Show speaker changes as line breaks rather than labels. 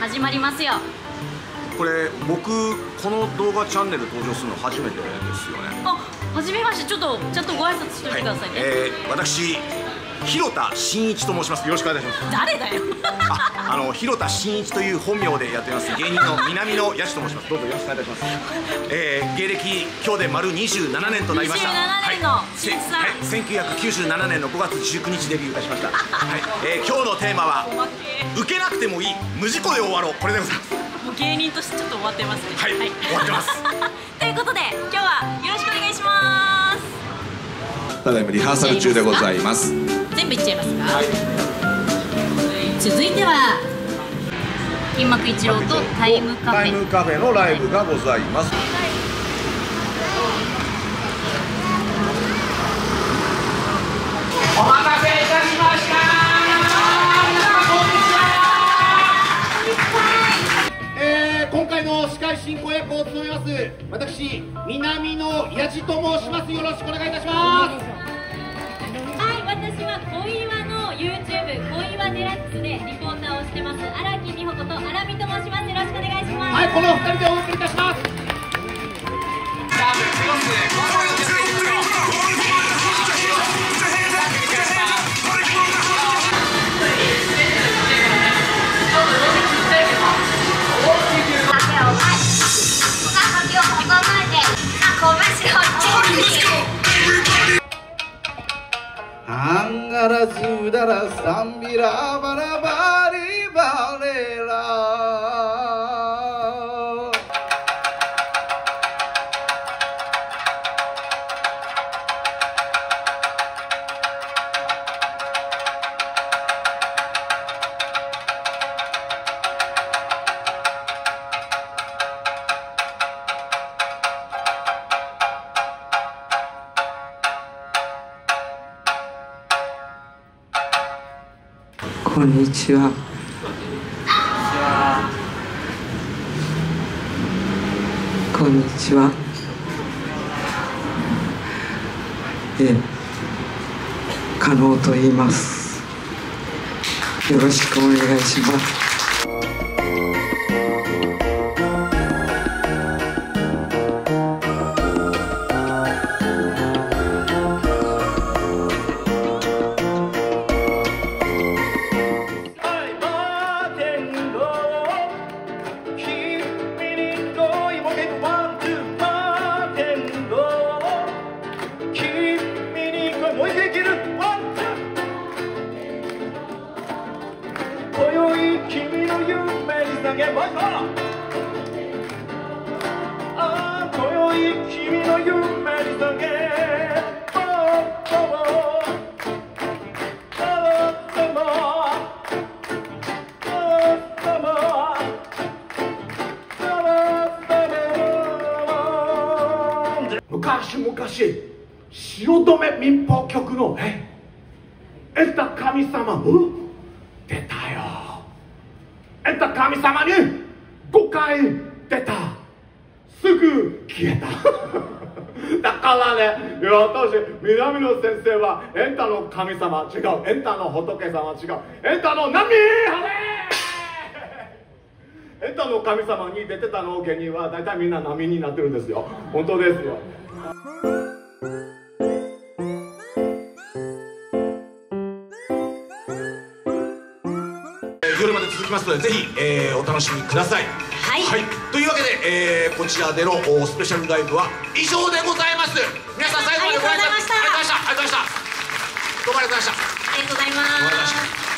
始まりますよ。
これ僕この動画チャンネル登場するの初めてですよね。
あ初めまして。ちょっとちゃんとご挨拶しといてくださいね、
えー、私広田真一と申します。よろしくお願いします。
誰だよ。
ああの広田真一という本名でやってます。芸人の南野八と申します。どうぞよろしくお願いいたします、えー、芸歴今日で丸27年となりました。
27年の
はい、はい、1997年の5月19日デビューいたしました。はい、えー、今日のテーマは受けなくてもいい無事故で終わろう。これでございます。
もう芸人としてちょっと終わってますね。
はい、はい、終わってます。
ということで今日はよろしくお願いします。
ただいまリハーサル中でございます。
全部いっちゃいますか、はい、続いては金幕一郎とタイムカフェ。
タイムカフェのライブがございます、
お待たせいたしました。えー、今回の司会進行役を務めます私南野矢地と申します。よろしくお願いいたします
します
はいこの二人でお送りいたしますアンガラズーダラサンビラバラバ
こんにちは。こんにちは。え、加納と言います。よろしくお願いします。げました。あ今宵君の夢に下げ。昔昔汐留民放局のね得た神様。出たよ得た神様に5回出た。すぐ消えた。だからねいや私南野先生はエンタの神様違う。エンタの仏様違う。エンタの波ハレ エンタの神様に出てたの芸人は大体みんな波になってるんですよ。本当ですよ。きますのでぜひ、えー、お楽しみください、
はい、はい、
というわけで、えー、こちらでのスペシャルライブは以上でございます。皆さん最後までご覧いただきありがとうございました。ありがとうございました。どうもありがとうございました。ありがとうございます